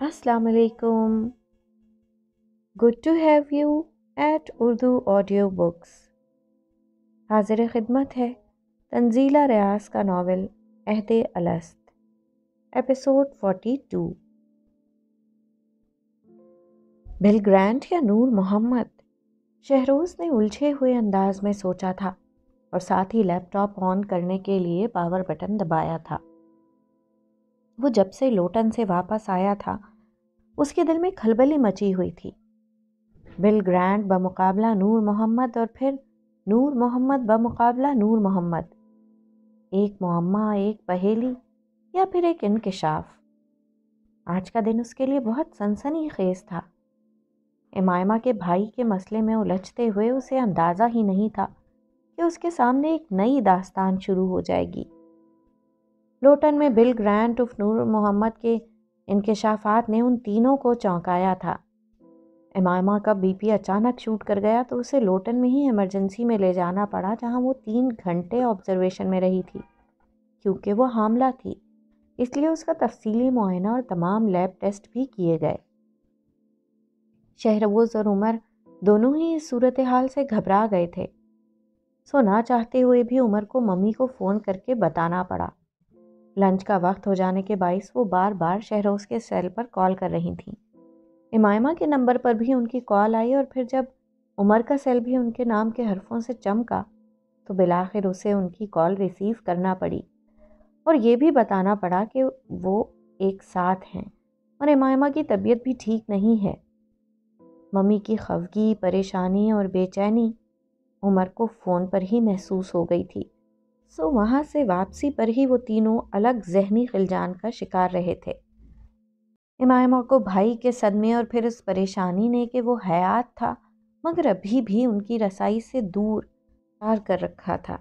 अस्सलाम वालेकुम good to have you at Urdu audio books हाजिर खिदमत है तंजीला रियाज का novel Ahad Alast episode 42 Bill Grant या नूर मोहम्मद शहरोज़ ने उलझे हुए अंदाज में सोचा था और साथ ही लैपटॉप ऑन करने के लिए पावर बटन दबाया था वो जब से लोटन से वापस आया था, उसके दिल में खलबली मची हुई थी। बिल ग्रैंड बमुकाबला नूर मोहम्मद और फिर नूर मोहम्मद बमुकाबला नूर मोहम्मद। एक मुअम्मा एक पहेली या फिर एक इनकशाफ। आज का दिन उसके लिए बहुत सनसनी खेज था। इमायमा के भाई के मसले में उलझते हुए उसे अंदाज़ा ही नहीं था कि उसके सामने एक नई दास्तान शुरू हो जाएगी। लोटन में बिल ग्रांट उफ नूर मोहम्मद के इनकशाफात ने उन तीनों को चौंकाया था। इमामा का बीपी अचानक शूट कर गया तो उसे लोटन में ही इमरजेंसी में ले जाना पड़ा, जहाँ वो तीन घंटे ऑब्जर्वेशन में रही थी, क्योंकि वो हामला थी। इसलिए उसका तफसीली मुआयना और तमाम लैब टेस्ट भी किए गए। शहरवोज़ और उमर दोनों ही इस सूरत हाल से घबरा गए थे। सो ना चाहते हुए भी उमर को मम्मी को फ़ोन करके बताना पड़ा। लंच का वक्त हो जाने के बायस वो बार बार शहरोज़ के सेल पर कॉल कर रही थी। इमायमा के नंबर पर भी उनकी कॉल आई और फिर जब उमर का सेल भी उनके नाम के हरफों से चमका तो बिलाखिर उसे उनकी कॉल रिसीव करना पड़ी। और ये भी बताना पड़ा कि वो एक साथ हैं और इमायमा की तबीयत भी ठीक नहीं है। मम्मी की खफगी परेशानी और बेचैनी उमर को फ़ोन पर ही महसूस हो गई थी। सो वहाँ से वापसी पर ही वो तीनों अलग जहनी खिलजान का शिकार रहे थे। इमामा को भाई के सदमे और फिर उस परेशानी ने कि वो हयात था, मगर अभी भी उनकी रसाई से दूर पार कर रखा था।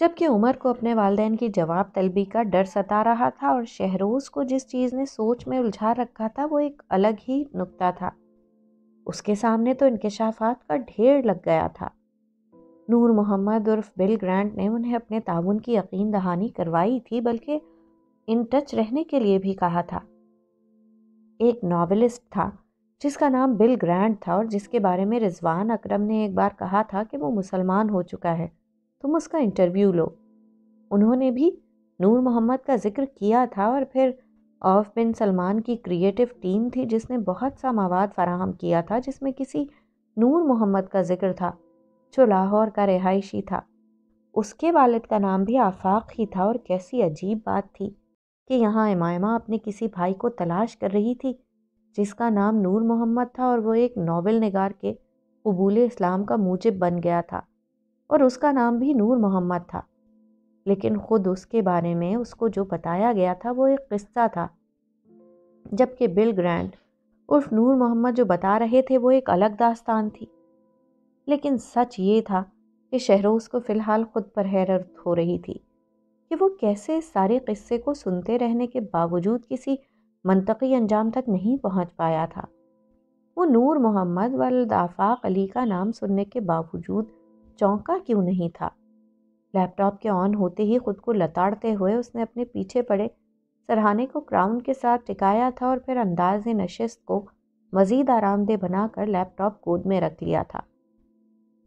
जबकि उमर को अपने वालदेन की जवाब तलबी का डर सता रहा था और शहरोज़ को जिस चीज़ ने सोच में उलझा रखा था, वो एक अलग ही नुक्ता था। उसके सामने तो इनकशाफात का ढेर लग गया था। नूर मोहम्मद उर्फ़ बिल ग्रांट ने उन्हें अपने ताउन की यकीन दहानी करवाई थी, बल्कि इन टच रहने के लिए भी कहा था। एक नावलिस्ट था, जिसका नाम बिल ग्रांट था और जिसके बारे में रिजवान अकरम ने एक बार कहा था कि वो मुसलमान हो चुका है, तुम उसका इंटरव्यू लो। उन्होंने भी नूर मोहम्मद का ज़िक्र किया था और फिर औफ बिन सलमान की क्रिएटिव टीम थी, जिसने बहुत सा मवाद फराहम किया था, जिसमें किसी नूर मोहम्मद का ज़िक्र था। जो लाहौर का रिहायशी था। उसके वालिद का नाम भी आफाक ही था और कैसी अजीब बात थी कि यहाँ इमामा अपने किसी भाई को तलाश कर रही थी, जिसका नाम नूर मोहम्मद था और वो एक नावल नगार के कबूल इस्लाम का मूजब बन गया था और उसका नाम भी नूर मोहम्मद था। लेकिन ख़ुद उसके बारे में उसको जो बताया गया था वो एक किस्सा था, जबकि बिल ग्रैंड उर्फ़ नूर मोहम्मद जो बता रहे थे वो एक अलग दास्तान थी। लेकिन सच ये था कि शहरोज़ को फ़िलहाल ख़ुद पर हैरत हो रही थी कि वो कैसे सारे किस्से को सुनते रहने के बावजूद किसी मनतकी अंजाम तक नहीं पहुँच पाया था। वो नूर मोहम्मद वल्दाफाक अली का नाम सुनने के बावजूद चौंका क्यों नहीं था? लैपटॉप के ऑन होते ही खुद को लताड़ते हुए उसने अपने पीछे पड़े सरहाने को क्राउन के साथ टिकाया था और फिर अंदाज नशस्त को मज़ीद आरामदेह बनाकर लैपटॉप गोद में रख लिया था।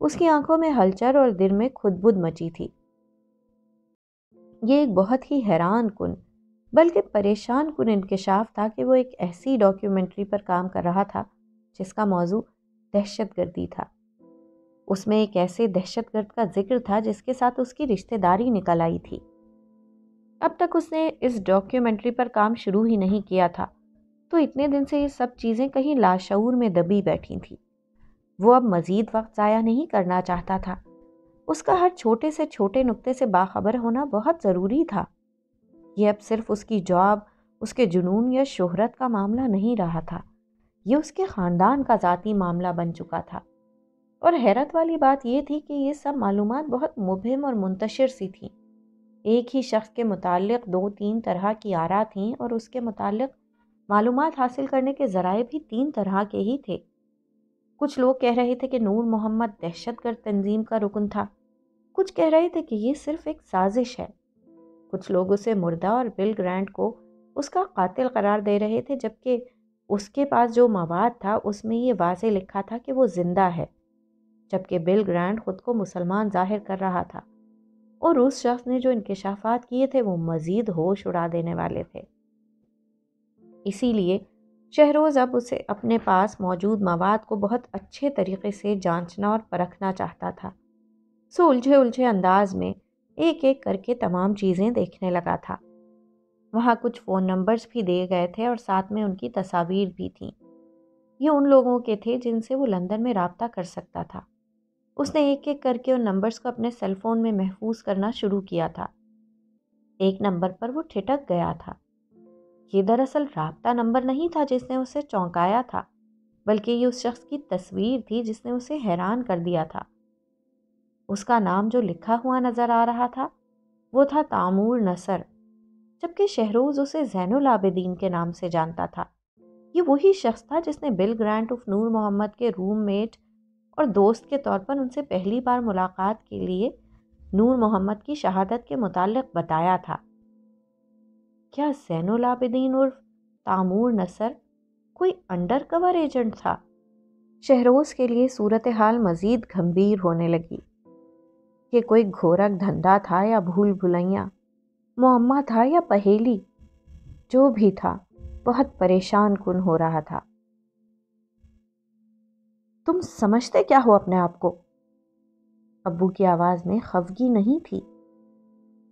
उसकी आँखों में हलचल और दिल में खुदबुद मची थी। ये एक बहुत ही हैरान कन, बल्कि परेशान कन इंकशाफ था कि वो एक ऐसी डॉक्यूमेंट्री पर काम कर रहा था, जिसका मौजू दहशत गर्दी था। उसमें एक ऐसे दहशत गर्द का ज़िक्र था जिसके साथ उसकी रिश्तेदारी निकल आई थी। अब तक उसने इस डॉक्यूमेंट्री पर काम शुरू ही नहीं किया था तो इतने दिन से ये सब चीज़ें कहीं लाशूर में दबी बैठी थी। वो अब मज़ीद वक्त ज़ाया नहीं करना चाहता था। उसका हर छोटे से छोटे नुक्ते से बाखबर होना बहुत ज़रूरी था। ये अब सिर्फ़ उसकी जॉब, उसके जुनून या शोहरत का मामला नहीं रहा था। ये उसके ख़ानदान का ज़ाती मामला बन चुका था। और हैरत वाली बात यह थी कि ये सब मालूम बहुत मुबहम और मुंतशिर सी थी। एक ही शख्स के मुतालिक दो तीन तरह की आरा थीं और उसके मुतालिक मालूम हासिल करने के ज़राए भी तीन तरह के ही थे। कुछ लोग कह रहे थे कि नूर मोहम्मद दहशतगर्द तंजीम का रुकन था। कुछ कह रहे थे कि ये सिर्फ़ एक साजिश है। कुछ लोग उसे मुर्दा और बिल ग्रैंड को उसका कातिल करार दे रहे थे, जबकि उसके पास जो मवाद था, उसमें ये वाज लिखा था कि वो ज़िंदा है, जबकि बिल ग्रैंड खुद को मुसलमान ज़ाहिर कर रहा था। और उस शख्स ने जो इंकशाफात किए थे, वो मज़ीद होश उड़ा देने वाले थे। इसीलिए शहरोज़ अब उसे अपने पास मौजूद मवाद को बहुत अच्छे तरीके से जांचना और परखना चाहता था। सो उलझे उलझे अंदाज में एक एक करके तमाम चीज़ें देखने लगा था। वहाँ कुछ फ़ोन नंबर्स भी दिए गए थे और साथ में उनकी तस्वीर भी थी। ये उन लोगों के थे जिनसे वो लंदन में रबता कर सकता था। उसने एक एक करके उन नंबर्स को अपने सेलफोन में महफूज करना शुरू किया था। एक नंबर पर वो ठिटक गया था। ये दरअसल रबता नंबर नहीं था जिसने उसे चौंकाया था, बल्कि ये उस शख्स की तस्वीर थी जिसने उसे हैरान कर दिया था। उसका नाम जो लिखा हुआ नज़र आ रहा था, वो था तामूर नसर, जबकि शहरोज़ उसे जैनुल आबिदीन के नाम से जानता था। ये वही शख्स था जिसने Bill Grant of Noor Mohammad के रूममेट और दोस्त के तौर पर उनसे पहली बार मुलाकात के लिए नूर मोहम्मद की शहादत के मुतालिक बताया था। क्या जैनुल आबिदीन उर्फ़ तामूर नसर कोई अंडर कवर एजेंट था? शहरोज़ के लिए सूरत हाल मज़ीद गंभीर होने लगी। ये कोई घोरक धंधा था या भूल भुलैया? मुअम्मा था या पहेली? जो भी था, बहुत परेशान कन हो रहा था। तुम समझते क्या हो अपने आप को? अब्बू की आवाज़ में खफगी नहीं थी।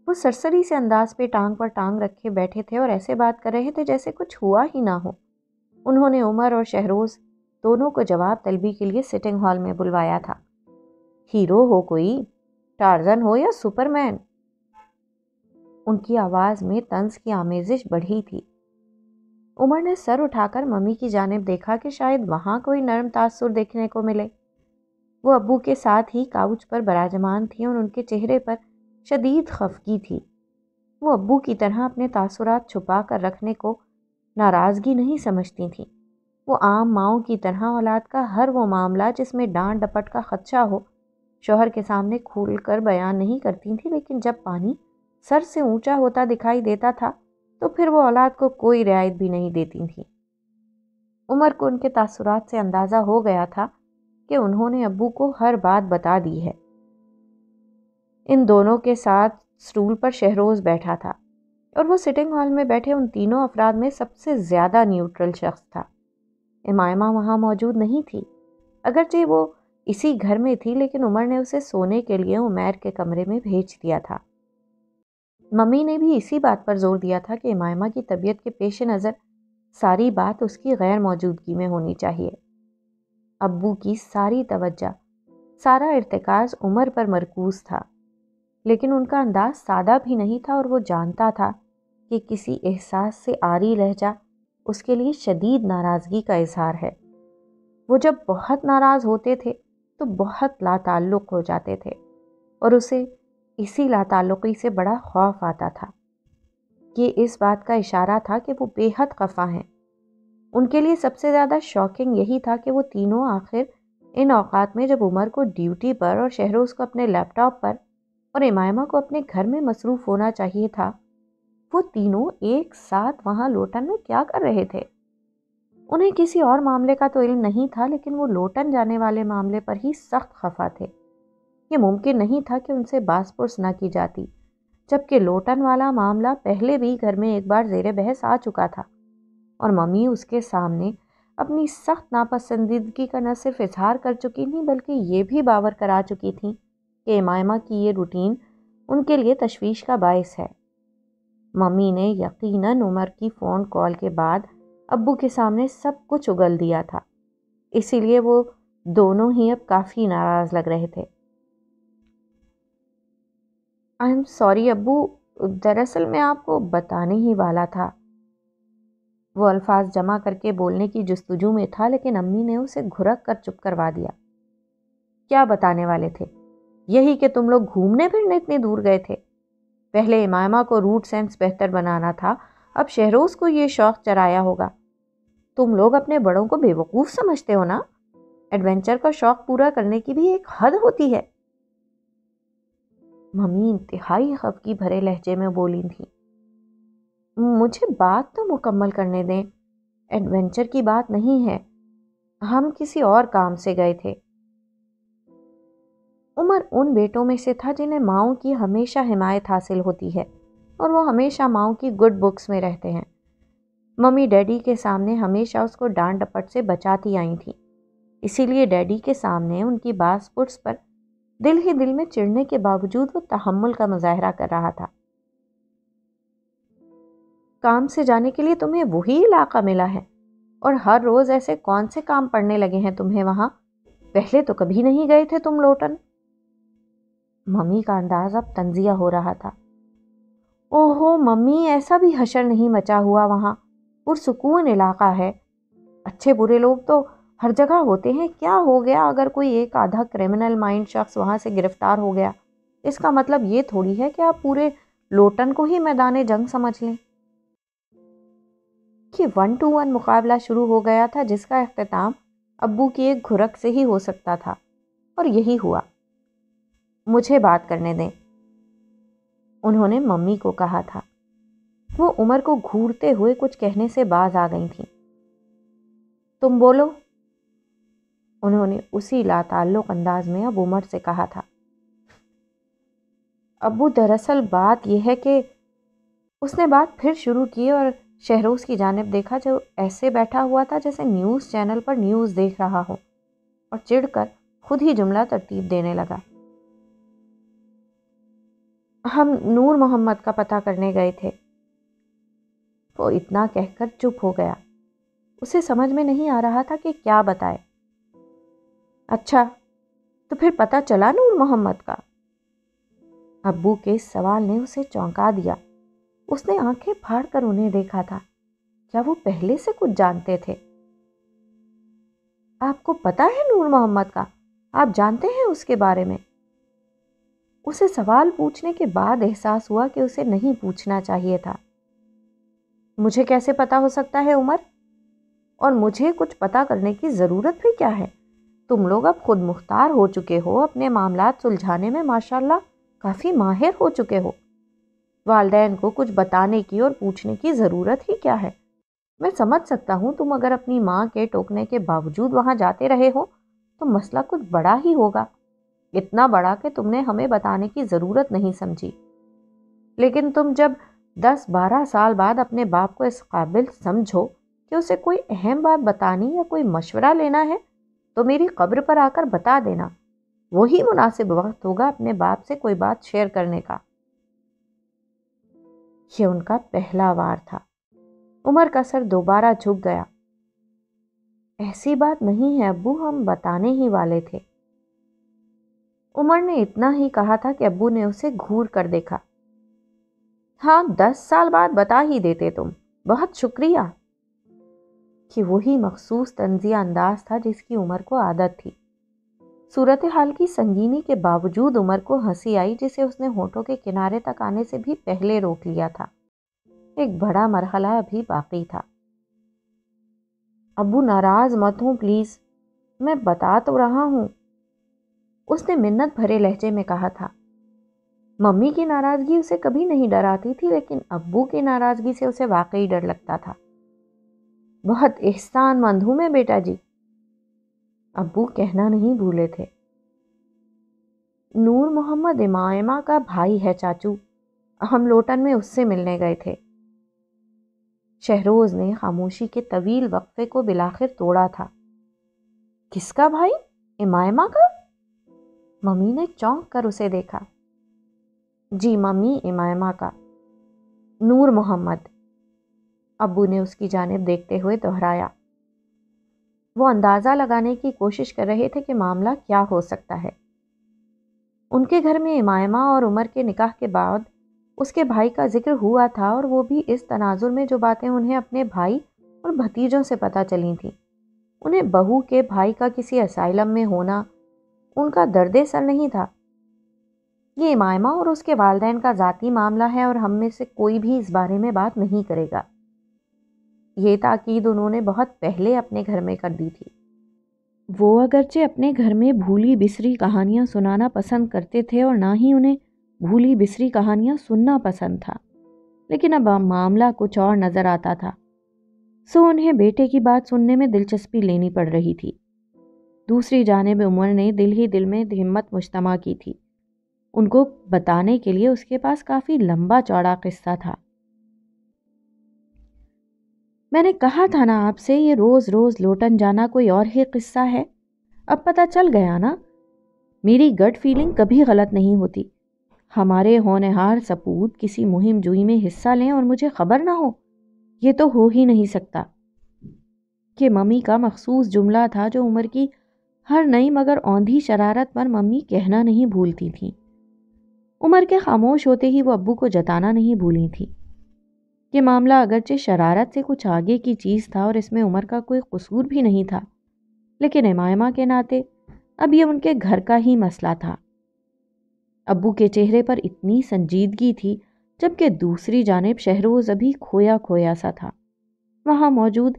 वो सरसरी से अंदाज पे टांग पर टांग रखे बैठे थे और ऐसे बात कर रहे थे जैसे कुछ हुआ ही ना हो। उन्होंने उमर और शहरोज़ दोनों को जवाब तलबी के लिए सिटिंग हॉल में बुलवाया था। हीरो हो कोई? टार्जन हो या सुपरमैन उनकी आवाज़ में तंज की आमेजिश बढ़ी थी। उमर ने सर उठाकर मम्मी की जानब देखा कि शायद वहाँ कोई नरम तासुर देखने को मिले। वो अबू के साथ ही काउच पर बराजमान थी और उनके चेहरे पर शदीद खफगी थी। वो अब्बू की तरह अपने तासुरात छुपा कर रखने को नाराज़गी नहीं समझती थी। वो आम माओ की तरह औलाद का हर वो मामला जिसमें डांट डपट का खदशा हो, शोहर के सामने खोल कर बयान नहीं करती थी, लेकिन जब पानी सर से ऊँचा होता दिखाई देता था तो फिर वो औलाद को कोई रियायत भी नहीं देती थी। उमर को उनके तासुरात से अंदाज़ा हो गया था कि उन्होंने अब्बू को हर बात बता दी है। इन दोनों के साथ स्टूल पर शहरोज़ बैठा था और वो सिटिंग हॉल में बैठे उन तीनों अफराद में सबसे ज़्यादा न्यूट्रल शख्स था। इमायमा वहाँ मौजूद नहीं थी, अगरचे वो इसी घर में थी, लेकिन उमर ने उसे सोने के लिए उमैर के कमरे में भेज दिया था। मम्मी ने भी इसी बात पर ज़ोर दिया था कि इमायमा की तबीयत के पेश नज़र सारी बात उसकी गैर मौजूदगी में होनी चाहिए। अब्बू की सारी तवज्जा, सारा इर्तकाज उमर पर मरकूज था। लेकिन उनका अंदाज सादा भी नहीं था और वो जानता था कि किसी एहसास से आरी लहजा उसके लिए शदीद नाराज़गी का इजहार है। वो जब बहुत नाराज़ होते थे तो बहुत लाताल्लुक़ हो जाते थे और उसे इसी लाताल्लुक़ी से बड़ा खौफ आता था। ये इस बात का इशारा था कि वो बेहद खफा हैं। उनके लिए सबसे ज़्यादा शॉकिंग यही था कि वो तीनों आखिर इन अवकात में जब उमर को ड्यूटी पर और शहरोज़ को अपने लैपटॉप पर और इमायमा को अपने घर में मसरूफ़ होना चाहिए था। वो तीनों एक साथ वहाँ लोटन में क्या कर रहे थे? उन्हें किसी और मामले का तो इल्म नहीं था, लेकिन वो लोटन जाने वाले मामले पर ही सख्त खफा थे। ये मुमकिन नहीं था कि उनसे बासपुरस ना की जाती, जबकि लोटन वाला मामला पहले भी घर में एक बार जेर बहस आ चुका था और मम्मी उसके सामने अपनी सख्त नापसंदीदगी का न सिर्फ़ इजहार कर चुकी थी, बल्कि ये भी बावर करा चुकी थी कि इमामा की ये रूटीन उनके लिए तशवीश का बायस है। मम्मी ने यकीनन उमर की फ़ोन कॉल के बाद अब्बू के सामने सब कुछ उगल दिया था। इसीलिए वो दोनों ही अब काफ़ी नाराज़ लग रहे थे। आई एम सॉरी अब्बू, दरअसल मैं आपको बताने ही वाला था। वो अल्फाज जमा करके बोलने की जस्तजू में था, लेकिन अम्मी ने उसे घुरक कर चुप करवा दिया। क्या बताने वाले थे? यही कि तुम लोग घूमने फिरने इतनी दूर गए थे। पहले इमामा को रूट सेंस बेहतर बनाना था, अब शहरोज को ये शौक चराया होगा। तुम लोग अपने बड़ों को बेवकूफ़ समझते हो ना? एडवेंचर का शौक पूरा करने की भी एक हद होती है। मम्मी इंतहाई खफकी भरे लहजे में बोली थी, मुझे बात तो मुकम्मल करने दें। एडवेंचर की बात नहीं है। हम किसी और काम से गए थे। उमर उन बेटों में से था जिन्हें माओ की हमेशा हिमायत हासिल होती है, और वो हमेशा माओ की गुड बुक्स में रहते हैं। मम्मी डैडी के सामने हमेशा उसको डांट डपट से बचाती आई थी। इसीलिए डैडी के सामने उनकी बास पुट्स पर दिल ही दिल में चिढ़ने के बावजूद वो तहमुल का मुजाहरा कर रहा था। काम से जाने के लिए तुम्हें वही इलाका मिला है, और हर रोज ऐसे कौन से काम पड़ने लगे हैं तुम्हें वहाँ? पहले तो कभी नहीं गए थे तुम लोटन। मम्मी का अंदाज अब तंजिया हो रहा था। ओहो, मम्मी, ऐसा भी हशर नहीं मचा हुआ वहाँ। पुरसकून इलाका है। अच्छे बुरे लोग तो हर जगह होते हैं। क्या हो गया अगर कोई एक आधा क्रिमिनल माइंड शख्स वहाँ से गिरफ़्तार हो गया? इसका मतलब ये थोड़ी है कि आप पूरे लोटन को ही मैदान जंग समझ लें। कि वन टू वन मुकाबला शुरू हो गया था जिसका अख्ताम अब्बू की एक घुरक से ही हो सकता था। और यही हुआ। मुझे बात करने दें। उन्होंने मम्मी को कहा था। वो उमर को घूरते हुए कुछ कहने से बाज आ गई थी। तुम बोलो। उन्होंने उसी लाताल्लुक अंदाज में अब उमर से कहा था। अबू, दरअसल बात यह है कि उसने बात फिर शुरू की और शहरोज की जानब देखा जो ऐसे बैठा हुआ था जैसे न्यूज़ चैनल पर न्यूज़ देख रहा हो और चिढ़कर खुद ही जुमला तरतीब देने लगा। हम नूर मोहम्मद का पता करने गए थे। वो इतना कहकर चुप हो गया। उसे समझ में नहीं आ रहा था कि क्या बताए। अच्छा तो फिर पता चला नूर मोहम्मद का? अब्बू के सवाल ने उसे चौंका दिया। उसने आँखें फाड़ कर उन्हें देखा था। क्या वो पहले से कुछ जानते थे? आपको पता है नूर मोहम्मद का? आप जानते हैं उसके बारे में? उसे सवाल पूछने के बाद एहसास हुआ कि उसे नहीं पूछना चाहिए था। मुझे कैसे पता हो सकता है उमर? और मुझे कुछ पता करने की ज़रूरत भी क्या है? तुम लोग अब खुद मुख्तार हो चुके हो, अपने मामला सुलझाने में माशाल्लाह काफ़ी माहिर हो चुके हो। वालदेन को कुछ बताने की और पूछने की ज़रूरत ही क्या है? मैं समझ सकता हूँ तुम अगर अपनी माँ के टोकने के बावजूद वहाँ जाते रहे हो तो मसला कुछ बड़ा ही होगा। इतना बड़ा कि तुमने हमें बताने की ज़रूरत नहीं समझी। लेकिन तुम जब दस बारह साल बाद अपने बाप को इस काबिल समझो कि उसे कोई अहम बात बतानी या कोई मशवरा लेना है तो मेरी कब्र पर आकर बता देना। वही मुनासिब वक्त होगा अपने बाप से कोई बात शेयर करने का। यह उनका पहला वार था। उमर का सर दोबारा झुक गया। ऐसी बात नहीं है अबू हम बताने ही वाले थे। उमर ने इतना ही कहा था कि अब्बू ने उसे घूर कर देखा। हाँ दस साल बाद बता ही देते तुम। बहुत शुक्रिया। कि वही मखसूस तंजिया अंदाज था जिसकी उम्र को आदत थी। सूरत हाल की संगीनी के बावजूद उमर को हँसी आई जिसे उसने होठों के किनारे तक आने से भी पहले रोक लिया था। एक बड़ा मरहला अभी बाकी था। अबू नाराज़ मत हूँ, प्लीज़। मैं बता तो रहा हूँ। उसने मिन्नत भरे लहजे में कहा था। मम्मी की नाराज़गी उसे कभी नहीं डराती थी, लेकिन अब्बू की नाराज़गी से उसे वाकई डर लगता था। बहुत एहसान मंद हूँ मैं, बेटा जी। अब्बू कहना नहीं भूले थे। नूर मोहम्मद इमायमा का भाई है, चाचू। हम लोटन में उससे मिलने गए थे। शहरोज ने खामोशी के तवील वक्फे को बिलाखिर तोड़ा था। किसका भाई? इमायमा का? मम्मी ने चौंक कर उसे देखा। जी, मम्मी, इमामा का। नूर मोहम्मद। अब्बू ने उसकी जानब देखते हुए दोहराया। वो अंदाज़ा लगाने की कोशिश कर रहे थे कि मामला क्या हो सकता है। उनके घर में इमामा और उमर के निकाह के बाद उसके भाई का ज़िक्र हुआ था और वो भी इस तनाजुर में जो बातें उन्हें अपने भाई और भतीजों से पता चली थी। उन्हें बहू के भाई का किसी असाइलम में होना उनका दर्द सर नहीं था। ये इमामा और उसके वालदेन का ज़ाती मामला है और हम में से कोई भी इस बारे में बात नहीं करेगा। ये ताकीद उन्होंने बहुत पहले अपने घर में कर दी थी। वो अगरचे अपने घर में भूली बिसरी कहानियाँ सुनाना पसंद करते थे और ना ही उन्हें भूली बिसरी कहानियाँ सुनना पसंद था। लेकिन अब मामला कुछ और नज़र आता था। सो उन्हें बेटे की बात सुनने में दिलचस्पी लेनी पड़ रही थी। दूसरी जानब उमर ने दिल ही दिल में हिम्मत मुश्तमा की थी। उनको बताने के लिए उसके पास काफ़ी लंबा चौड़ा किस्सा था। मैंने कहा था ना आपसे, ये रोज़ रोज़ लोटन जाना कोई और ही किस्सा है। अब पता चल गया ना, मेरी गट फीलिंग कभी गलत नहीं होती। हमारे होनहार सपूत किसी मुहिम जुई में हिस्सा लें और मुझे खबर ना हो, ये तो हो ही नहीं सकता। कि मम्मी का मखसूस जुमला था जो उम्र की हर नई मगर औंधी शरारत पर मम्मी कहना नहीं भूलती थी। उमर के खामोश होते ही वो अब्बू को जताना नहीं भूली थी कि मामला अगरचे शरारत से कुछ आगे की चीज़ था और इसमें उमर का कोई कसूर भी नहीं था। लेकिन इमायमा के नाते अब ये उनके घर का ही मसला था। अब्बू के चेहरे पर इतनी संजीदगी थी, जबकि दूसरी जानब शहरोज अभी खोया खोया सा था। वहाँ मौजूद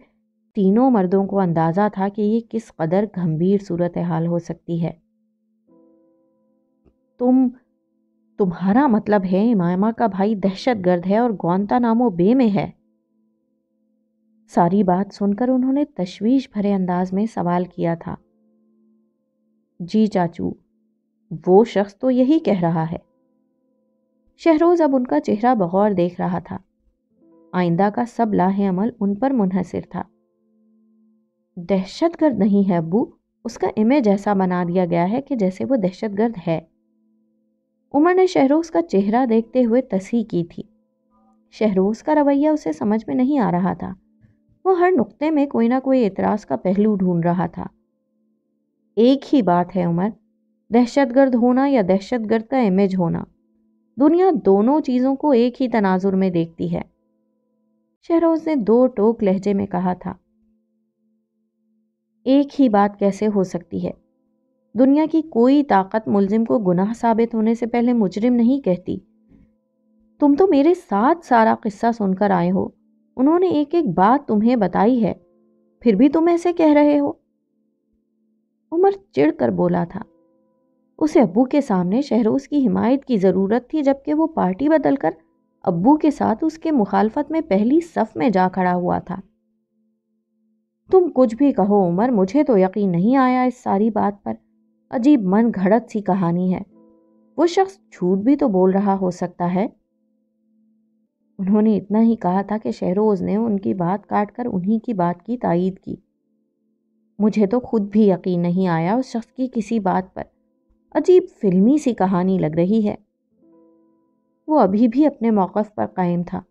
तीनों मर्दों को अंदाज़ा था कि ये किस कदर गंभीर सूरत हाल हो सकती है। तुम, तुम्हारा मतलब है, इमामा का भाई दहशत गर्द है और गौंता नामो बे में है। सारी बात सुनकर उन्होंने तशवीश भरे अंदाज में सवाल किया था। जी चाचू, वो शख्स तो यही कह रहा है। शहरोज अब उनका चेहरा बगौर देख रहा था। आइंदा का सब लाहे अमल उन पर मुनहसर था। दहशतगर्द नहीं है, अबू। उसका इमेज ऐसा बना दिया गया है कि जैसे वो दहशतगर्द है। उमर ने शहरोज का चेहरा देखते हुए तसी की थी। शहरोज का रवैया उसे समझ में नहीं आ रहा था। वो हर नुक्ते में कोई ना कोई एतराज़ का पहलू ढूंढ रहा था। एक ही बात है, उमर। दहशतगर्द होना या दहशतगर्द का इमेज होना, दुनिया दोनों चीज़ों को एक ही तनाजुर में देखती है। शहरोज ने दो टोक लहजे में कहा था एक ही बात कैसे हो सकती है? दुनिया की कोई ताकत मुलजिम को गुनाह साबित होने से पहले मुजरिम नहीं कहती। तुम तो मेरे साथ सारा किस्सा सुनकर आए हो। उन्होंने एक एक बात तुम्हें बताई है। फिर भी तुम ऐसे कह रहे हो? उमर चिढ़कर बोला था। उसे अब्बू के सामने शहरोज की हिमायत की ज़रूरत थी जबकि वो पार्टी बदलकर अब्बू के साथ उसके मुखालफत में पहली सफ में जा खड़ा हुआ था। तुम कुछ भी कहो, उमर, मुझे तो यकीन नहीं आया इस सारी बात पर। अजीब मन घड़त सी कहानी है। वो शख्स झूठ भी तो बोल रहा हो सकता है। उन्होंने इतना ही कहा था कि शहरोज ने उनकी बात काट कर उन्हीं की बात की, तायद की। मुझे तो खुद भी यकीन नहीं आया उस शख्स की किसी बात पर। अजीब फिल्मी सी कहानी लग रही है। वो अभी भी अपने मौक़ पर कायम था।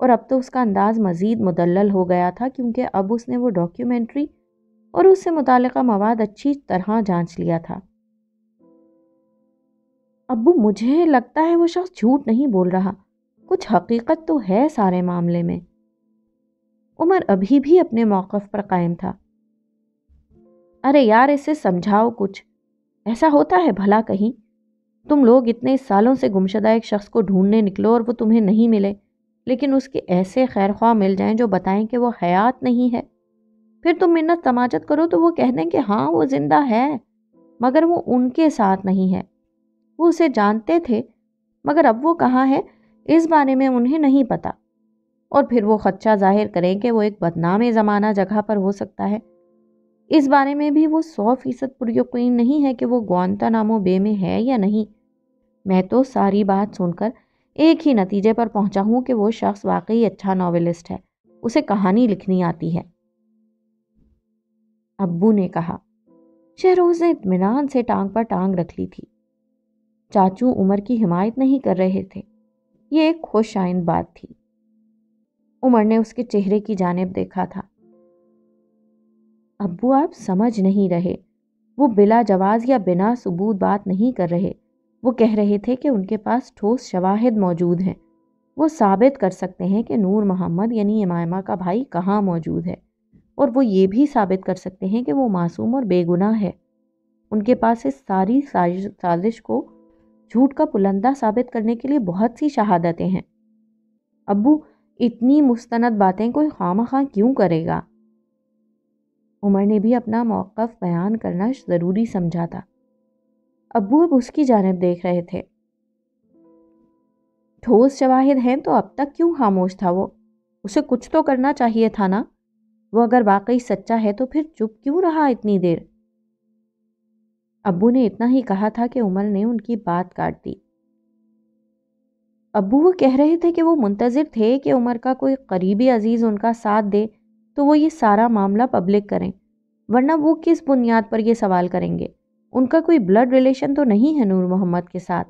और अब तो उसका अंदाज मज़ीद मुदलल हो गया था क्योंकि अब उसने वो डॉक्यूमेंट्री और उससे मुतल मवाद अच्छी तरह जाँच लिया था। अबू मुझे लगता है वो शख्स झूठ नहीं बोल रहा। कुछ हकीकत तो है सारे मामले में। उमर अभी भी अपने मौक़ पर कायम था। अरे यार, इसे समझाओ कुछ। ऐसा होता है भला कहीं। तुम लोग इतने सालों से गुमशदा एक शख्स को ढूँढने निकलो और वो तुम्हें नहीं मिले। लेकिन उसके ऐसे खैर ख्वाह मिल जाएँ जो बताएँ कि वो हयात नहीं है। फिर तुम मिन्नत समाजत करो तो वो कह दें कि हाँ वो ज़िंदा है, मगर वो उनके साथ नहीं है। वो उसे जानते थे, मगर अब वो कहाँ है, इस बारे में उन्हें नहीं पता। और फिर वो खदशा ज़ाहिर करें कि वो एक बदनाम ज़माना जगह पर हो सकता है। इस बारे में भी वो सौ फ़ीसद पुरयकीन नहीं है कि वो ग्वानता नामो बे में है या नहीं। मैं तो सारी बात सुनकर एक ही नतीजे पर पहुँचा हूँ कि वो शख्स वाकई अच्छा नावलिस्ट है। उसे कहानी लिखनी आती है। अब्बू ने कहा, शहरोज ने इतमान से टांग पर टांग रख ली थी। चाचू उमर की हिमायत नहीं कर रहे थे। ये एक खुश आइंद बात थी। उमर ने उसके चेहरे की जानब देखा था। अब्बू आप समझ नहीं रहे। वो बिला जवाज या बिना सबूत बात नहीं कर रहे। वो कह रहे थे कि उनके पास ठोस शवाहिद मौजूद हैं। वो साबित कर सकते हैं कि नूर मोहम्मद यानी इमामा का भाई कहाँ मौजूद है। और वो ये भी साबित कर सकते हैं कि वो मासूम और बेगुनाह है। उनके पास इस सारी साजिश को झूठ का पुलंदा साबित करने के लिए बहुत सी शहादतें हैं। अबू इतनी मुस्तनद बातें कोई खाम खां क्यों करेगा? उमर ने भी अपना मौक़ बयान करना ज़रूरी समझा था। अबू अब उसकी जानब देख रहे थे। ठोस शवाहिद हैं तो अब तक क्यों खामोश था वो? उसे कुछ तो करना चाहिए था ना? वो अगर वाकई सच्चा है तो फिर चुप क्यों रहा इतनी देर? अबू ने इतना ही कहा था कि उमर ने उनकी बात काट दी। अबू वो कह रहे थे कि वो मुंतज़र थे कि उमर का कोई करीबी अज़ीज़ उनका साथ दे तो वो ये सारा मामला पब्लिक करें, वरना वो किस बुनियाद पर ये सवाल करेंगे? उनका कोई ब्लड रिलेशन तो नहीं है नूर मोहम्मद के साथ।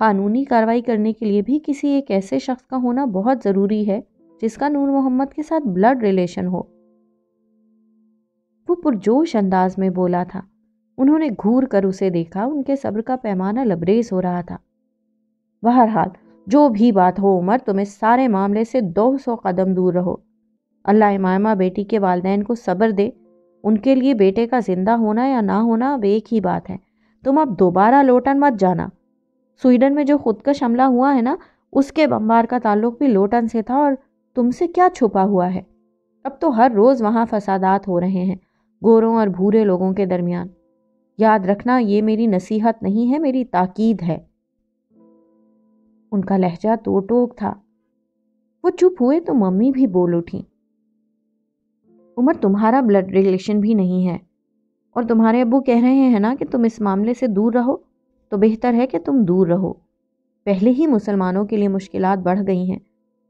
कानूनी कार्रवाई करने के लिए भी किसी एक ऐसे शख्स का होना बहुत ज़रूरी है, जिसका नूर मोहम्मद के साथ ब्लड रिलेशन हो। वो पुरजोश अंदाज में बोला था। उन्होंने घूर कर उसे देखा, उनके सब्र का पैमाना लबरेज हो रहा था। बहरहाल, जो भी बात हो उमर, तुम इस सारे मामले से दो सौ कदम दूर रहो। अल्लाह इमामा बेटी के वालदेन को सब्र दे उनके लिए बेटे का ज़िंदा होना या ना होना अब एक ही बात है। तुम अब दोबारा लोटन मत जाना। स्वीडन में जो खुदकश हमला हुआ है ना, उसके बम्बार का ताल्लुक भी लोटन से था और तुमसे क्या छुपा हुआ है? अब तो हर रोज़ वहाँ फसादात हो रहे हैं, गोरों और भूरे लोगों के दरमियान। याद रखना, ये मेरी नसीहत नहीं है, मेरी ताकीद है। उनका लहजा तो टोक था। वो चुप हुए तो मम्मी भी बोल उठी। उमर, तुम्हारा ब्लड रिलेशन भी नहीं है। और तुम्हारे अबू कह रहे हैं ना कि तुम इस मामले से दूर रहो तो बेहतर है कि तुम दूर रहो। पहले ही मुसलमानों के लिए मुश्किल बढ़ गई हैं।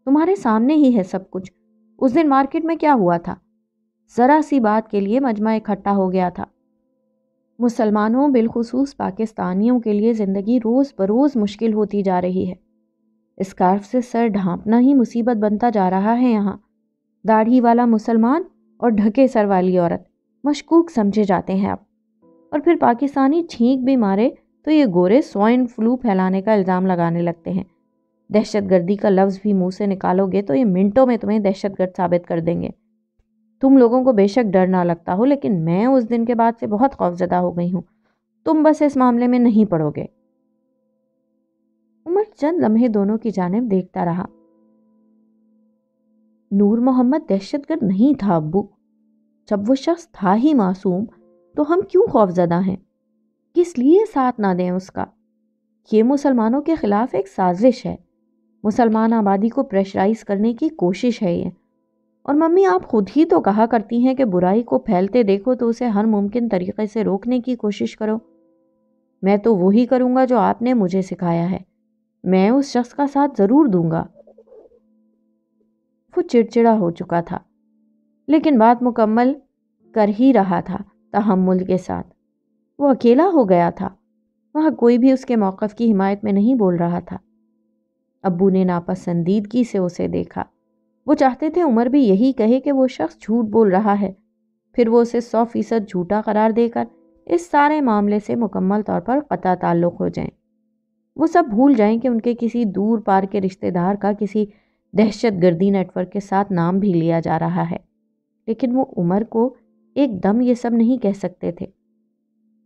तुम्हारे सामने ही है सब कुछ। उस दिन मार्केट में क्या हुआ था? ज़रा सी बात के लिए मजमा इकट्ठा हो गया था। मुसलमानों, बिलखसूस पाकिस्तानियों के लिए ज़िंदगी रोज़ बरोज़ मुश्किल होती जा रही है। स्कार्फ से सर ढांपना ही मुसीबत बनता जा रहा है यहाँ। दाढ़ी वाला मुसलमान और ढके सर वाली औरत। मशकूक समझे जाते हैं अब। और फिर पाकिस्तानी छींक भी मारे तो ये गोरे स्वाइन फ्लू फैलाने का इल्ज़ाम लगाने लगते हैं। दहशत गर्दी का लफ्ज़ भी मुँह से निकालोगे तो ये मिनटों में तुम्हें दहशत गर्द साबित कर देंगे। तुम लोगों को बेशक डर ना लगता हो, लेकिन मैं उस दिन के बाद से बहुत खौफजदा हो गई हूँ। तुम बस इस मामले में नहीं पड़ोगे उमर चंद लम्हे दोनों की जानब देखता रहा। नूर मोहम्मद दहशतगर्द नहीं था, अब्बू। जब वो शख्स था ही मासूम तो हम क्यों खौफजदा हैं? किस लिए साथ ना दें उसका? ये मुसलमानों के ख़िलाफ़ एक साजिश है। मुसलमान आबादी को प्रेशराइज करने की कोशिश है ये। और मम्मी, आप खुद ही तो कहा करती हैं कि बुराई को फैलते देखो तो उसे हर मुमकिन तरीके से रोकने की कोशिश करो। मैं तो वही करूँगा जो आपने मुझे सिखाया है। मैं उस शख्स का साथ ज़रूर दूँगा। वो चिड़चिड़ा हो चुका था। लेकिन बात मुकम्मल कर ही रहा था तहमुल के साथ। वो अकेला हो गया था। वहाँ कोई भी उसके मौक़ की हिमायत में नहीं बोल रहा था। अब्बू ने नापसंदीदगी से उसे देखा। वो चाहते थे उमर भी यही कहे कि वो शख्स झूठ बोल रहा है। फिर वो उसे सौ फ़ीसद झूठा करार देकर इस सारे मामले से मुकम्मल तौर पर कता ताल्लुक़ हो जाएँ। वो सब भूल जाएँ कि उनके किसी दूर पार के रिश्तेदार का किसी दहशत गर्दी नेटवर्क के साथ नाम भी लिया जा रहा है, लेकिन वो उमर को एकदम ये सब नहीं कह सकते थे।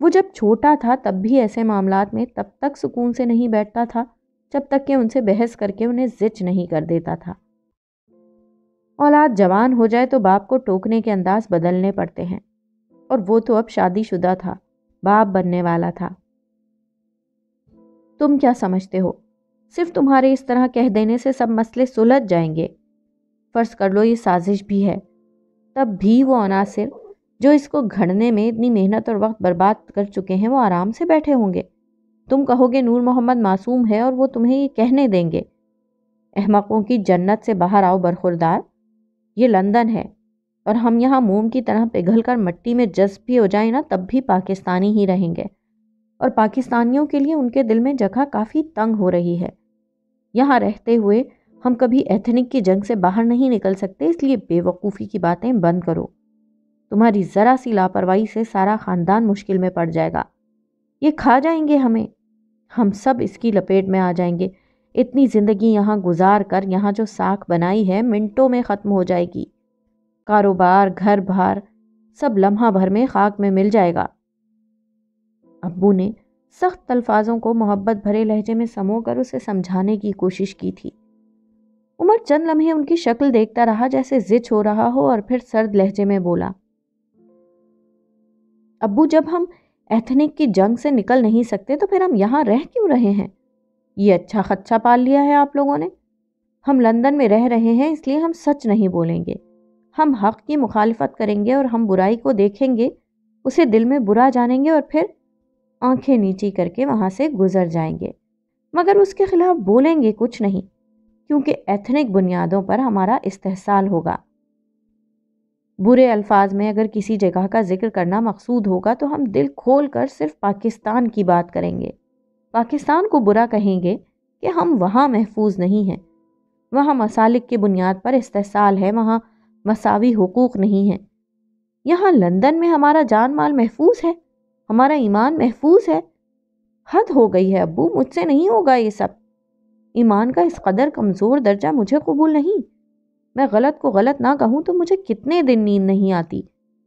वो जब छोटा था, तब भी ऐसे मामला में तब तक सुकून से नहीं बैठता था, जब तक कि उनसे बहस करके उन्हें जिच नहीं कर देता था। औलाद जवान हो जाए तो बाप को टोकने के अंदाज बदलने पड़ते हैं, और वो तो अब शादीशुदा था, बाप बनने वाला था। तुम क्या समझते हो? सिर्फ़ तुम्हारे इस तरह कह देने से सब मसले सुलझ जाएँगे। फ़र्ज़ कर लो ये साजिश भी है। तब भी वो अनासिर, जो इसको घड़ने में इतनी मेहनत और वक्त बर्बाद कर चुके हैं, वो आराम से बैठे होंगे। तुम कहोगे नूर मोहम्मद मासूम है और वो तुम्हें ये कहने देंगे। अहमकों की जन्नत से बाहर आओ बरखुरदार। ये लंदन है और हम यहाँ मोम की तरह पिघल कर मट्टी में जज्ब भी हो जाए ना, तब भी पाकिस्तानी ही रहेंगे। और पाकिस्तानियों के लिए उनके दिल में जगह काफ़ी तंग हो रही है। यहाँ रहते हुए हम कभी एथनिक की जंग से बाहर नहीं निकल सकते, इसलिए बेवकूफ़ी की बातें बंद करो। तुम्हारी ज़रा सी लापरवाही से सारा ख़ानदान मुश्किल में पड़ जाएगा। ये खा जाएँगे हमें। हम सब इसकी लपेट में आ जाएँगे। इतनी ज़िंदगी यहाँ गुजार कर, यहाँ जो साख बनाई है, मिनटों में ख़त्म हो जाएगी। कारोबार घर बार सब लम्हा भर में खाक में मिल जाएगा। अब्बू ने सख्त अल्फाजों को मोहब्बत भरे लहजे में समो कर उसे समझाने की कोशिश की थी। उमर चंद लम्हे उनकी शक्ल देखता रहा जैसे जिच हो रहा हो और फिर सर्द लहजे में बोला, अब्बू, जब हम एथनिक की जंग से निकल नहीं सकते तो फिर हम यहाँ रह क्यों रहे हैं? ये अच्छा खच्चा पाल लिया है आप लोगों ने। हम लंदन में रह रहे हैं, इसलिए हम सच नहीं बोलेंगे। हम हक की मुखालफत करेंगे और हम बुराई को देखेंगे, उसे दिल में बुरा जानेंगे और फिर आँखें नीची करके वहाँ से गुजर जाएँगे। मगर उसके खिलाफ बोलेंगे कुछ नहीं, क्योंकि एथनिक बुनियादों पर हमारा इस्तेसाल होगा। बुरे अल्फाज में अगर किसी जगह का ज़िक्र करना मकसूद होगा तो हम दिल खोल कर सिर्फ़ पाकिस्तान की बात करेंगे। पाकिस्तान को बुरा कहेंगे कि हम वहाँ महफूज नहीं हैं। वहाँ मसालिक की बुनियाद पर इस्तेसाल है, वहाँ मसावी हकूक़ नहीं हैं। यहाँ लंदन में हमारा जान माल महफूज है। हमारा ईमान महफूज है। हद हो गई है अबू मुझसे नहीं होगा ये सब। ईमान का इस कदर कमज़ोर दर्जा मुझे कबूल नहीं। मैं गलत को गलत ना कहूँ तो मुझे कितने दिन नींद नहीं आती।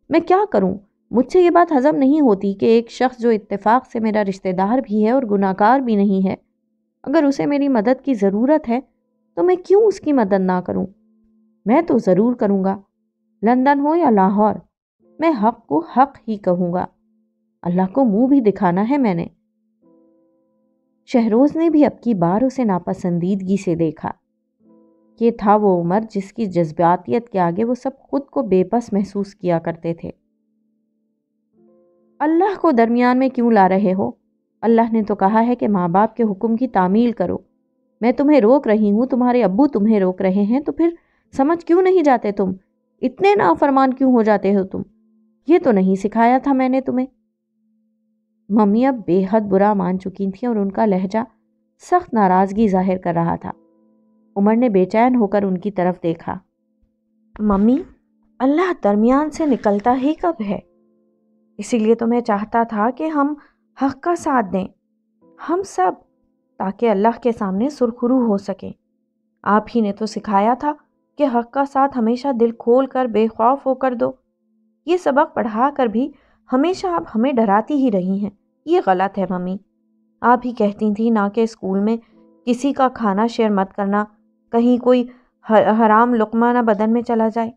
मैं क्या करूँ? मुझसे ये बात हज़म नहीं होती कि एक शख्स जो इत्तेफाक से मेरा रिश्तेदार भी है और गुनाकार भी नहीं है, अगर उसे मेरी मदद की ज़रूरत है तो मैं क्यों उसकी मदद ना करूँ? मैं तो ज़रूर करूँगा, लंदन हो या लाहौर, मैं हक को हक ही कहूँगा। अल्लाह को मुँह भी दिखाना है मैंने। शहरोज ने भी अब की बार उसे नापसंदीदगी से देखा। ये था वो उम्र जिसकी जज्बातियत के आगे वो सब खुद को बेबस महसूस किया करते थे। अल्लाह को दरमियान में क्यों ला रहे हो? अल्लाह ने तो कहा है कि माँ बाप के हुक्म की तामील करो। मैं तुम्हें रोक रही हूँ, तुम्हारे अब्बू तुम्हें रोक रहे हैं तो फिर समझ क्यों नहीं जाते तुम? इतने नाफरमान क्यों हो जाते हो तुम? ये तो नहीं सिखाया था मैंने तुम्हें। मम्मी अब बेहद बुरा मान चुकी थी और उनका लहजा सख्त नाराज़गी ज़ाहिर कर रहा था। उमर ने बेचैन होकर उनकी तरफ़ देखा। मम्मी, अल्लाह दरमियान से निकलता ही कब है? इसीलिए तो मैं चाहता था कि हम हक का साथ दें। हम सब, ताकि अल्लाह के सामने सुरखुरू हो सकें। आप ही ने तो सिखाया था कि हक का साथ हमेशा दिल खोल कर बेखौफ होकर दो। ये सबक पढ़ा कर भी हमेशा आप हमें डराती ही रही हैं। ये गलत है मम्मी। आप ही कहती थी ना कि स्कूल में किसी का खाना शेयर मत करना, कहीं कोई हराम लुकमा ना बदन में चला जाए।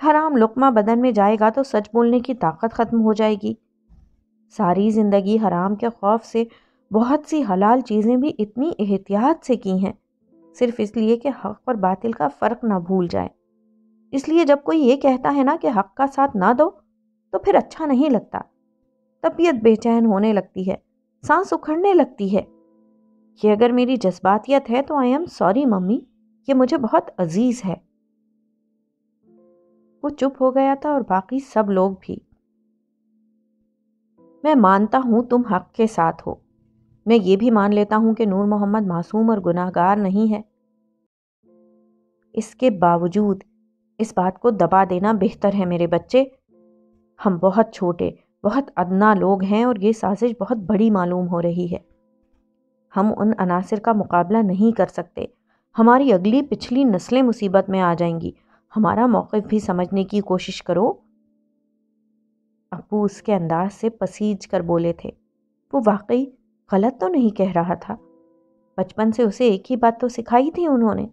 हराम लुकमा बदन में जाएगा तो सच बोलने की ताकत ख़त्म हो जाएगी। सारी ज़िंदगी हराम के खौफ से बहुत सी हलाल चीज़ें भी इतनी एहतियात से की हैं, सिर्फ़ इसलिए कि हक़ और बातिल का फ़र्क ना भूल जाए। इसलिए जब कोई ये कहता है ना कि हक़ का साथ ना दो तो फिर अच्छा नहीं लगता। तबीयत बेचैन होने लगती है, सांस उखड़ने लगती है। ये अगर मेरी जज्बातियत है तो आई एम सॉरी मम्मी, ये मुझे बहुत अज़ीज़ है। वो चुप हो गया था और बाकी सब लोग भी। मैं मानता हूँ तुम हक के साथ हो। मैं ये भी मान लेता हूँ कि नूर मोहम्मद मासूम और गुनाहगार नहीं है। इसके बावजूद इस बात को दबा देना बेहतर है मेरे बच्चे। हम बहुत छोटे बहुत अदना लोग हैं और ये साजिश बहुत बड़ी मालूम हो रही है। हम उन अनासर का मुकाबला नहीं कर सकते। हमारी अगली पिछली नस्लें मुसीबत में आ जाएँगी। हमारा मौक़ भी समझने की कोशिश करो। अबू उसके अंदाज से पसीज कर बोले थे। वो वाकई गलत तो नहीं कह रहा था। बचपन से उसे एक ही बात तो सिखाई थी उन्होंने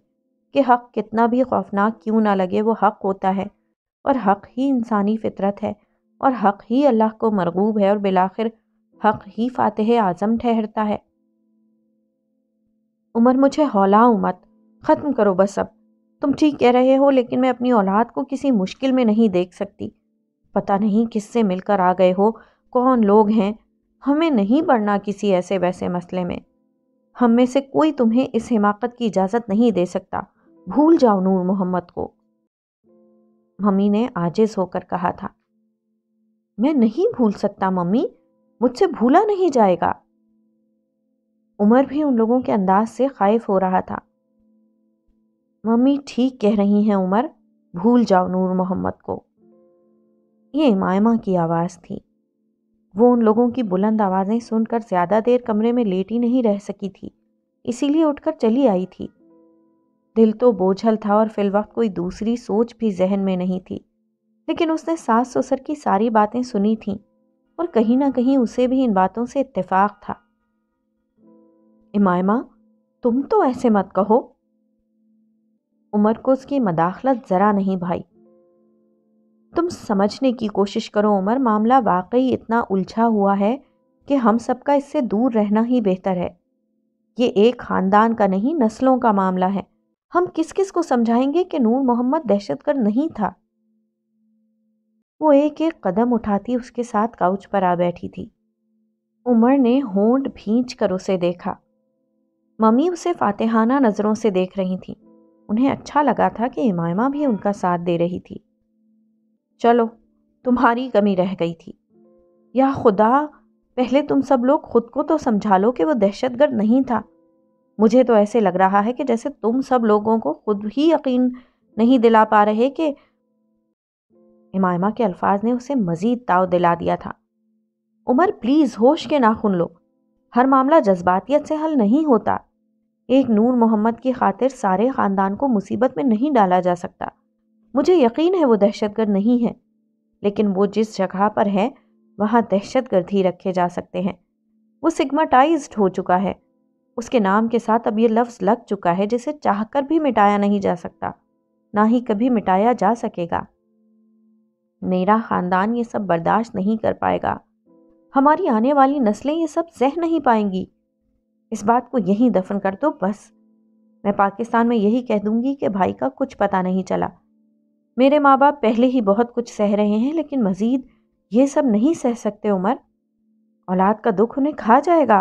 कि हक़ कितना भी खौफनाक क्यों ना लगे, वो हक़ होता है और हक़ ही इंसानी फितरत है। और हक़ ही अल्लाह को मरगूब है और बिलाखिर हक़ ही फ़ातह आज़म ठहरता है। उमर, मुझे हौलाओ मत। ख़त्म करो बस अब। तुम ठीक कह रहे हो, लेकिन मैं अपनी औलाद को किसी मुश्किल में नहीं देख सकती। पता नहीं किससे मिलकर आ गए हो, कौन लोग हैं। हमें नहीं पढ़ना किसी ऐसे वैसे मसले में। हम में से कोई तुम्हें इस हिमाकत की इजाज़त नहीं दे सकता। भूल जाओ नूर मोहम्मद को। मम्मी ने आजिज होकर कहा था। मैं नहीं भूल सकता, मम्मी। मुझसे भूला नहीं जाएगा। उमर भी उन लोगों के अंदाज से खाइफ हो रहा था। मम्मी ठीक कह रही हैं, उमर। भूल जाओ नूर मोहम्मद को। ये इमायमा की आवाज़ थी। वो उन लोगों की बुलंद आवाज़ें सुनकर ज़्यादा देर कमरे में लेटी नहीं रह सकी थी। इसीलिए उठकर चली आई थी। दिल तो बोझल था और फिल वक्त कोई दूसरी सोच भी जहन में नहीं थी। लेकिन उसने सास ससुर की सारी बातें सुनी थीं और कहीं ना कहीं उसे भी इन बातों से इत्तेफाक था। इमायमा, तुम तो ऐसे मत कहो। उमर को उसकी मदाखलत ज़रा नहीं भाई। तुम समझने की कोशिश करो उमर, मामला वाकई इतना उलझा हुआ है कि हम सबका इससे दूर रहना ही बेहतर है। ये एक ख़ानदान का नहीं, नस्लों का मामला है। हम किस किस को समझाएँगे कि नूर मोहम्मद दहशतगर्द नहीं था? वो एक एक कदम उठाती उसके साथ काउच पर आ बैठी थी। उमर ने होंठ भींच कर उसे देखा। मम्मी उसे फातेहाना नज़रों से देख रही थी। उन्हें अच्छा लगा था कि इमामा भी उनका साथ दे रही थी। चलो, तुम्हारी कमी रह गई थी। या खुदा, पहले तुम सब लोग खुद को तो समझा लो कि वो दहशतगर्द नहीं था। मुझे तो ऐसे लग रहा है कि जैसे तुम सब लोगों को खुद ही यकीन नहीं दिला पा रहे कि इमामा के अल्फाज ने उसे मजीद ताव दिला दिया था। उमर प्लीज़ होश के नाखुन लो। हर मामला जज्बातियत से हल नहीं होता। एक नूर मोहम्मद की खातिर सारे ख़ानदान को मुसीबत में नहीं डाला जा सकता। मुझे यकीन है वो दहशतगर्द नहीं है, लेकिन वो जिस जगह पर है, वहाँ दहशतगर्द ही रखे जा सकते हैं। वो सिग्माटाइज हो चुका है। उसके नाम के साथ अब ये लफ्ज़ लग चुका है जिसे चाहकर भी मिटाया नहीं जा सकता। ना ही कभी मिटाया जा सकेगा। मेरा ख़ानदान ये सब बर्दाश्त नहीं कर पाएगा। हमारी आने वाली नस्लें ये सब सह नहीं पाएँगी। इस बात को यहीं दफन कर दो, बस। मैं पाकिस्तान में यही कह दूँगी कि भाई का कुछ पता नहीं चला। मेरे माँ बाप पहले ही बहुत कुछ सह रहे हैं, लेकिन मज़ीद ये सब नहीं सह सकते, उमर। औलाद का दुख उन्हें खा जाएगा।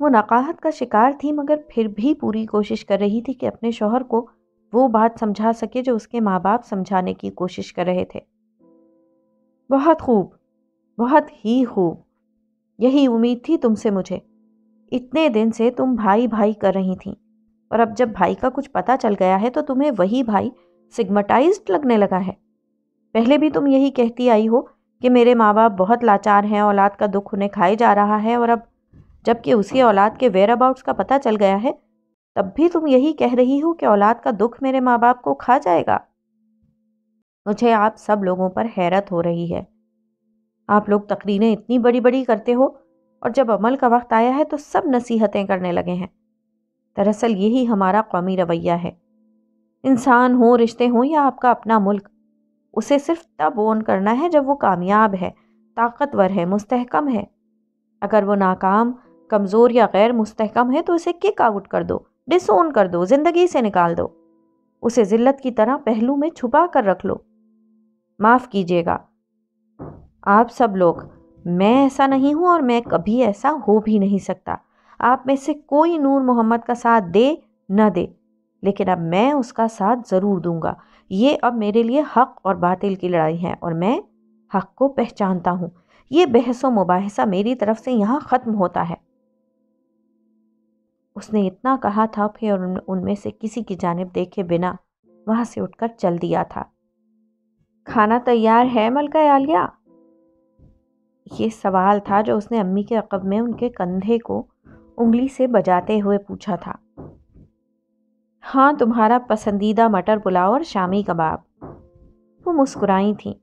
वो नकाहत का शिकार थी, मगर फिर भी पूरी कोशिश कर रही थी कि अपने शोहर को वो बात समझा सके जो उसके माँ बाप समझाने की कोशिश कर रहे थे। बहुत खूब, बहुत ही खूब। यही उम्मीद थी तुमसे मुझे। इतने दिन से तुम भाई भाई कर रही थी, और अब जब भाई का कुछ पता चल गया है तो तुम्हें वही भाई सिग्मेटाइज्ड लगने लगा है। पहले भी तुम यही कहती आई हो कि मेरे माँ बाप बहुत लाचार हैं, औलाद का दुख उन्हें खाए जा रहा है, और अब जबकि उसी औलाद के वेयर अबाउट्स का पता चल गया है तब भी तुम यही कह रही हो कि औलाद का दुख मेरे माँ बाप को खा जाएगा? मुझे आप सब लोगों पर हैरत हो रही है। आप लोग तकरीरें इतनी बड़ी बड़ी करते हो और जब अमल का वक्त आया है तो सब नसीहतें करने लगे हैं। दरअसल यही हमारा कौमी रवैया है। इंसान हो, रिश्ते हों या आपका अपना मुल्क, उसे सिर्फ़ तब ओन करना है जब वो कामयाब है, ताकतवर है, मुस्तहकम है। अगर वो नाकाम, कमज़ोर या गैर मुस्तहकम है तो उसे किक आउट कर दो। डिसोन कर दो, ज़िंदगी से निकाल दो। उसे ज़िल्लत की तरह पहलू में छुपा कर रख लो। माफ़ कीजिएगा। आप सब लोग, मैं ऐसा नहीं हूँ और मैं कभी ऐसा हो भी नहीं सकता। आप में से कोई नूर मोहम्मद का साथ दे, न दे। लेकिन अब मैं उसका साथ ज़रूर दूँगा। ये अब मेरे लिए हक और बातिल की लड़ाई है और मैं हक को पहचानता हूँ। ये बहस व मुबासा मेरी तरफ़ से यहाँ ख़त्म होता है। उसने इतना कहा था फिर उनमें से किसी की जानब देखे बिना वहाँ से उठकर चल दिया था। खाना तैयार है मलका आलिया? ये सवाल था जो उसने अम्मी के अकब में उनके कंधे को उंगली से बजाते हुए पूछा था। हाँ तुम्हारा पसंदीदा मटर पुलाव और शामी कबाब। वो मुस्कुराई थी।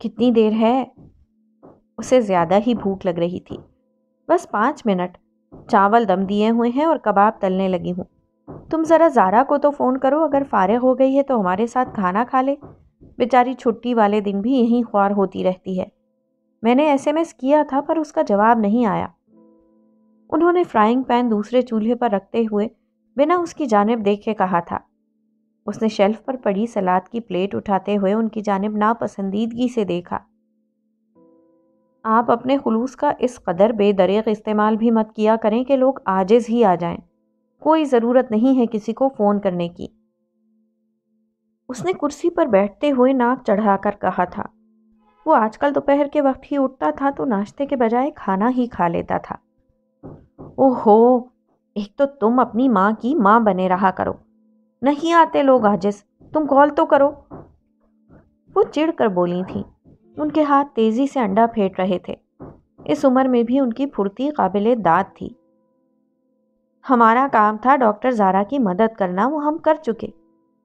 कितनी देर है? उसे ज़्यादा ही भूख लग रही थी। बस पाँच मिनट। चावल दम दिए हुए हैं और कबाब तलने लगी हूँ। तुम ज़रा ज़ारा को तो फ़ोन करो, अगर फारग हो गई है तो हमारे साथ खाना खा ले। बेचारी छुट्टी वाले दिन भी यहीं ख्वार होती रहती है। मैंने एसएमएस किया था पर उसका जवाब नहीं आया। उन्होंने फ्राइंग पैन दूसरे चूल्हे पर रखते हुए बिना उसकी जानब देखे कहा था। उसने शेल्फ पर पड़ी सलाद की प्लेट उठाते हुए उनकी जानब नापसंदीदगी से देखा। आप अपने खलूस का इस कदर बेदरेग इस्तेमाल भी मत किया करें कि लोग आजिज ही आ जाएँ। कोई ज़रूरत नहीं है किसी को फ़ोन करने की। उसने कुर्सी पर बैठते हुए नाक चढ़ाकर कहा था। वो आजकल दोपहर के वक्त ही उठता था तो नाश्ते के बजाय खाना ही खा लेता था। ओहो, एक तो तुम अपनी माँ की माँ बने रहा करो। नहीं आते लोग आजिज, तुम कॉल तो करो। वो चिढ़ कर बोली थी। उनके हाथ तेज़ी से अंडा फेंट रहे थे। इस उम्र में भी उनकी फुर्ती काबिल दाद थी। हमारा काम था डॉक्टर ज़ारा की मदद करना, वो हम कर चुके।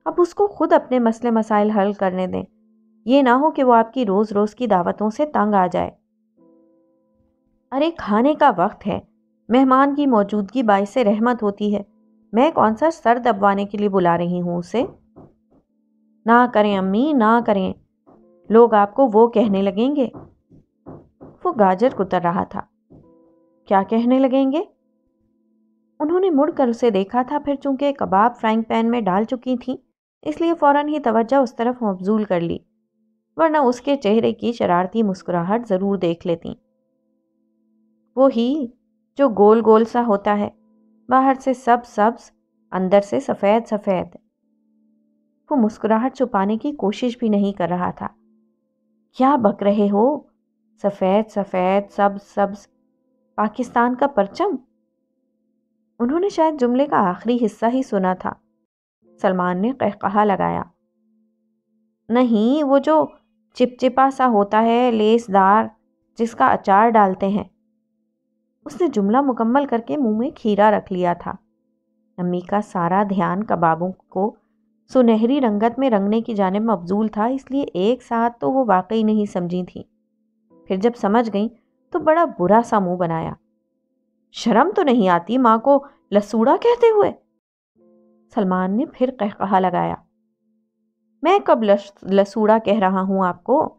अब उसको खुद अपने मसले मसाइल हल करने दें। ये ना हो कि वो आपकी रोज़ रोज़ की दावतों से तंग आ जाए। अरे, खाने का वक्त है। मेहमान की मौजूदगी बाई से रहमत होती है। मैं कौन सा सर दबवाने के लिए बुला रही हूँ उसे? ना करें अम्मी, ना करें। लोग आपको वो कहने लगेंगे। वो गाजर कुतर रहा था। क्या कहने लगेंगे? उन्होंने मुड़कर उसे देखा था, फिर चूँकि कबाब फ्राइंग पैन में डाल चुकी थी, इसलिए फ़ौरन ही तवज्जो उस तरफ़ मबजूल कर ली, वरना उसके चेहरे की शरारती मुस्कुराहट ज़रूर देख लेती। वो ही जो गोल गोल सा होता है, बाहर से सब सब्ज, अंदर से सफ़ेद सफ़ेद वो मुस्कुराहट छुपाने की कोशिश भी नहीं कर रहा था। क्या बक रहे हो? सफ़ेद सफ़ेद सब्ज सब्ज पाकिस्तान का परचम? उन्होंने शायद जुमले का आखिरी हिस्सा ही सुना था। सलमान ने कहकहा लगाया। नहीं, वो जो चिपचिपा सा होता है, लेसदार, जिसका अचार डालते हैं। उसने जुमला मुकम्मल करके मुँह में खीरा रख लिया था। अम्मी का सारा ध्यान कबाबों को सुनहरी रंगत में रंगने की जानब मबजूल था इसलिए एक साथ तो वो वाकई नहीं समझी थी। फिर जब समझ गई तो बड़ा बुरा सा मुँह बनाया। शर्म तो नहीं आती माँ को लसूड़ा कहते हुए? सलमान ने फिर कहकहा लगाया। मैं कब लस, लसूड़ा कह रहा हूँ आपको?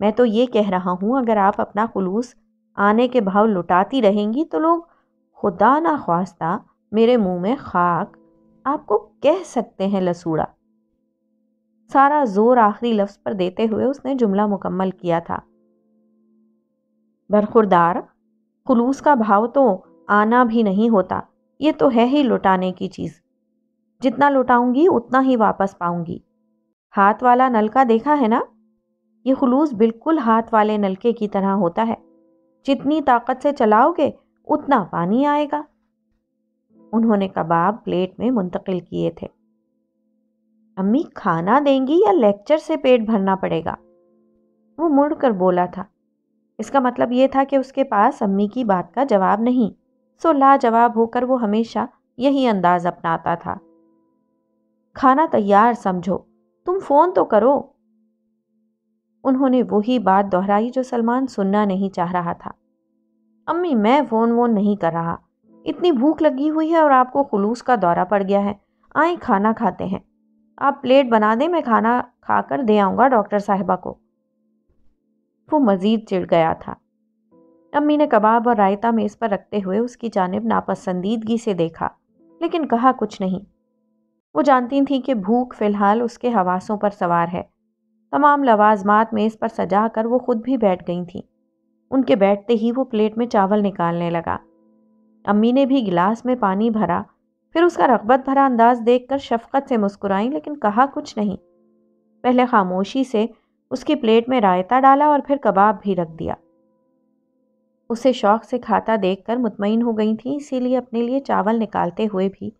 मैं तो ये कह रहा हूँ अगर आप अपना खुलूस आने के भाव लुटाती रहेंगी तो लोग खुदा ना ख्वास्ता मेरे मुँह में खाक आपको कह सकते हैं लसूड़ा। सारा ज़ोर आखिरी लफ्ज पर देते हुए उसने जुमला मुकम्मल किया था। बरखुरदार, खुलूस का भाव तो आना भी नहीं होता, ये तो है ही लुटाने की चीज़। जितना लुटाऊँगी, उतना ही वापस पाऊँगी। हाथ वाला नलका देखा है ना? ये खुलूस बिल्कुल हाथ वाले नलके की तरह होता है। जितनी ताकत से चलाओगे, उतना पानी आएगा। उन्होंने कबाब प्लेट में मुंतकिल किए थे। अम्मी, खाना देंगी या लेक्चर से पेट भरना पड़ेगा? वो मुड़कर बोला था। इसका मतलब ये था कि उसके पास अम्मी की बात का जवाब नहीं, सो लाजवाब होकर वो हमेशा यही अंदाज अपनाता था। खाना तैयार समझो, तुम फ़ोन तो करो। उन्होंने वही बात दोहराई जो सलमान सुनना नहीं चाह रहा था। अम्मी, मैं फ़ोन वोन नहीं कर रहा। इतनी भूख लगी हुई है और आपको खुलूस का दौरा पड़ गया है। आए खाना खाते हैं। आप प्लेट बना दें, मैं खाना खाकर दे आऊँगा डॉक्टर साहिबा को। वो मज़ीद चिढ़ गया था। अम्मी ने कबाब और रायता मेज़ पर रखते हुए उसकी जानब नापसंदीदगी से देखा, लेकिन कहा कुछ नहीं। वो जानती थी कि भूख फ़िलहाल उसके हवासों पर सवार है। तमाम लवाजमात मेज़ पर सजा कर वो खुद भी बैठ गई थी। उनके बैठते ही वो प्लेट में चावल निकालने लगा। अम्मी ने भी गिलास में पानी भरा। फिर उसका रगबत भरा अंदाज देखकर शफकत से मुस्कुराई, लेकिन कहा कुछ नहीं। पहले खामोशी से उसकी प्लेट में रायता डाला और फिर कबाब भी रख दिया। उसे शौक से खाता देखकर मुतमिन हो गई थी, इसीलिए अपने लिए चावल निकालते हुए भी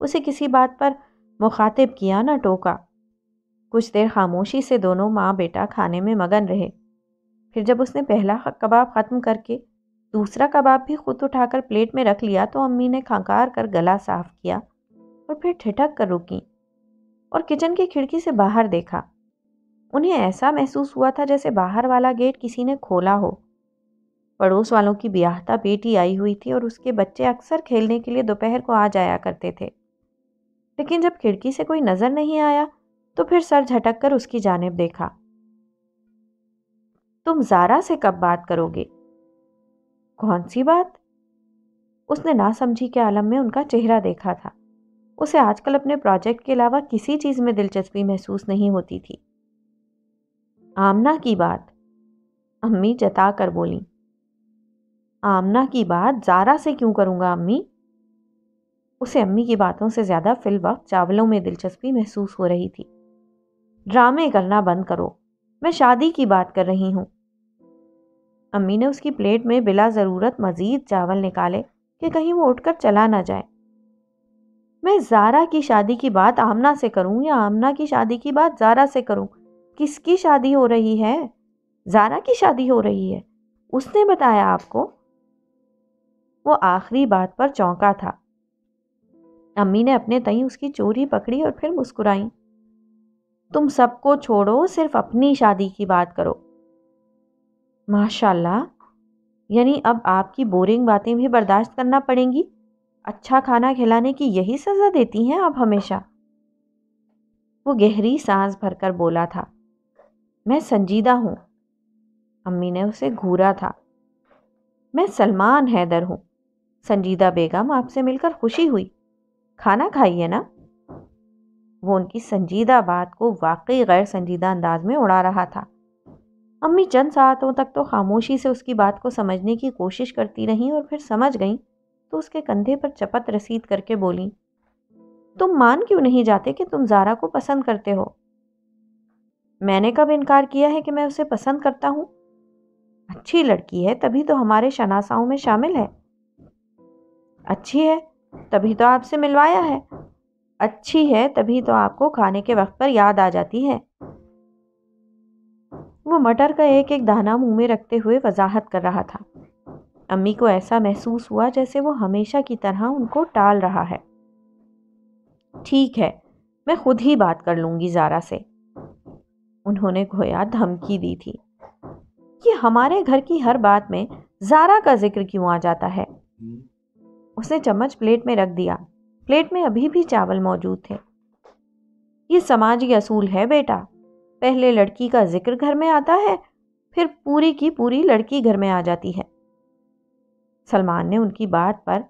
उसे किसी बात पर मुखातिब किया ना टोका। कुछ देर खामोशी से दोनों माँ बेटा खाने में मगन रहे। फिर जब उसने पहला कबाब ख़त्म करके दूसरा कबाब भी खुद उठाकर प्लेट में रख लिया तो अम्मी ने खंकार कर गला साफ़ किया और फिर ठिठक कर रुकी और किचन की खिड़की से बाहर देखा। उन्हें ऐसा महसूस हुआ था जैसे बाहर वाला गेट किसी ने खोला हो। पड़ोस वालों की ब्याहता बेटी आई हुई थी और उसके बच्चे अक्सर खेलने के लिए दोपहर को आ जाया करते थे। लेकिन जब खिड़की से कोई नज़र नहीं आया तो फिर सर झटक कर उसकी जानब देखा। तुम ज़ारा से कब बात करोगे? कौन सी बात? उसने ना समझी के आलम में उनका चेहरा देखा था। उसे आजकल अपने प्रोजेक्ट के अलावा किसी चीज़ में दिलचस्पी महसूस नहीं होती थी। आमना की बात, अम्मी जता कर बोली। आमना की बात ज़ारा से क्यों करूँगा, अम्मी? उसे अम्मी की बातों से ज़्यादा फिल वक्त चावलों में दिलचस्पी महसूस हो रही थी। ड्रामे करना बंद करो। मैं शादी की बात कर रही हूँ। अम्मी ने उसकी प्लेट में बिला ज़रूरत मज़ीद चावल निकाले कि कहीं वो उठकर चला ना जाए। मैं ज़ारा की शादी की बात आमना से करूँ या आमना की शादी की बात ज़ारा से करूँ? किसकी शादी हो रही है? ज़ारा की शादी हो रही है। उसने बताया आपको? वो आखिरी बात पर चौंका था। अम्मी ने अपने तई उसकी चोरी पकड़ी और फिर मुस्कुराई। तुम सबको छोड़ो, सिर्फ़ अपनी शादी की बात करो। माशाल्लाह। यानी अब आपकी बोरिंग बातें भी बर्दाश्त करना पड़ेंगी। अच्छा खाना खिलाने की यही सज़ा देती हैं आप हमेशा। वो गहरी सांस भरकर बोला था, मैं संजीदा हूँ। अम्मी ने उसे घूरा था, मैं सलमान हैदर हूँ। संजीदा बेगम आपसे मिलकर खुशी हुई, खाना खाइए ना। वो उनकी संजीदा बात को वाकई गैर संजीदा अंदाज में उड़ा रहा था। अम्मी चंद सातों तक तो खामोशी से उसकी बात को समझने की कोशिश करती रहीं और फिर समझ गईं तो उसके कंधे पर चपत रसीद करके बोली, तुम मान क्यों नहीं जाते कि तुम जारा को पसंद करते हो? मैंने कब इनकार किया है कि मैं उसे पसंद करता हूँ? अच्छी लड़की है, तभी तो हमारे शनासाओं में शामिल है। अच्छी है, तभी तो आपसे मिलवाया है। अच्छी है, तभी तो आपको खाने के वक्त पर याद आ जाती है। वो मटर का एक एक दाना मुँह में रखते हुए वजाहत कर रहा था। अम्मी को ऐसा महसूस हुआ जैसे वो हमेशा की तरह उनको टाल रहा है। ठीक है, मैं खुद ही बात कर लूँगी ज़ारा से, उन्होंने गोया धमकी दी थी। कि हमारे घर की हर बात में ज़ारा का ज़िक्र क्यों आ जाता है? उसने चम्मच प्लेट में रख दिया। प्लेट में अभी भी चावल मौजूद थे। ये समाज समाजी असूल है बेटा। पहले लड़की का ज़िक्र घर में आता है, फिर पूरी की पूरी लड़की घर में आ जाती है। सलमान ने उनकी बात पर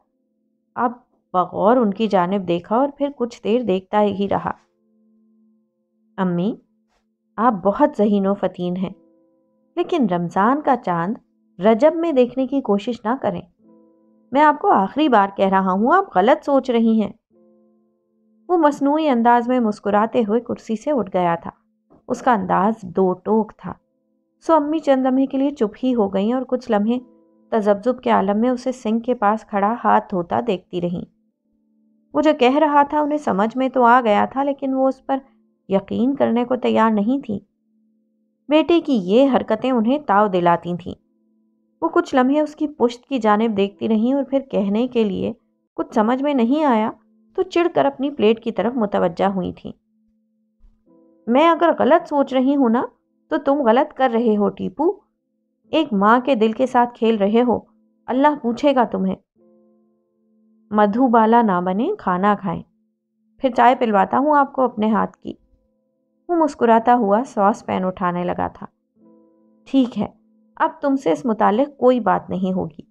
अब बगौर उनकी जानब देखा और फिर कुछ देर देखता ही रहा। अम्मी, आप बहुत जहीनो फतीन हैं, लेकिन रमज़ान का चाँद रजब में देखने की कोशिश ना करें। मैं आपको आखिरी बार कह रहा हूँ, आप गलत सोच रही हैं। वो मसनू अंदाज में मुस्कुराते हुए कुर्सी से उठ गया था। उसका अंदाज दो टोक था। सो अम्मी चंद लम्हे के लिए चुप ही हो गई और कुछ लम्हे तजब्जुब के आलम में उसे सिंह के पास खड़ा हाथ धोता देखती रहीं। वो जो कह रहा था उन्हें समझ में तो आ गया था, लेकिन वो उस पर यकीन करने को तैयार नहीं थी। बेटे की ये हरकतें उन्हें ताव दिलाती थीं। वो कुछ लम्हे उसकी पुश्त की जानब देखती रहीं और फिर कहने के लिए कुछ समझ में नहीं आया तो चिढ़कर अपनी प्लेट की तरफ़ मुतवजा हुई थी। मैं अगर गलत सोच रही हूँ ना तो तुम गलत कर रहे हो, टीपू। एक माँ के दिल के साथ खेल रहे हो, अल्लाह पूछेगा तुम्हें। मधुबाला ना बने, खाना खाएँ। फिर चाय पिलवाता हूँ आपको अपने हाथ की। वो मुस्कुराता हुआ सॉस पैन उठाने लगा था। ठीक है, अब तुमसे इस मुतालिक कोई बात नहीं होगी।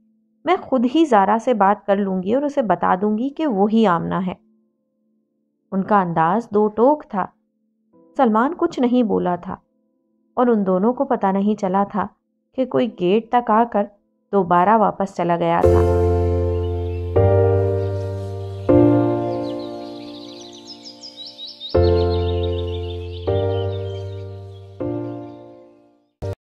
मैं खुद ही ज़ारा से बात कर लूँगी और उसे बता दूँगी कि वो ही आमना है। उनका अंदाज दो टोक था। सलमान कुछ नहीं बोला था और उन दोनों को पता नहीं चला था कि कोई गेट तक आकर दोबारा वापस चला गया था।